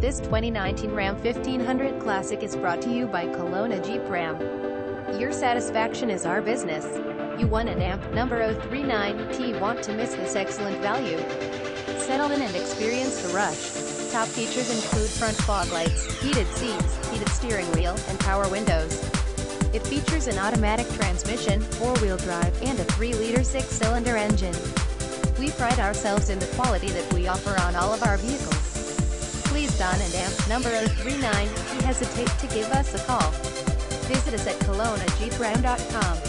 This 2019 Ram 1500 Classic is brought to you by Kelowna Jeep Ram. Your satisfaction is our business. You want an amp number 039T want to miss this excellent value. Settle in and experience the rush. Top features include front fog lights, heated seats, heated steering wheel, and power windows. It features an automatic transmission, four-wheel drive, and a 3-liter six-cylinder engine. We pride ourselves in the quality that we offer on all of our vehicles. And AMP number 039, hesitate to give us a call. Visit us at KelownaJeepRam.com.